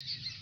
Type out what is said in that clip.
you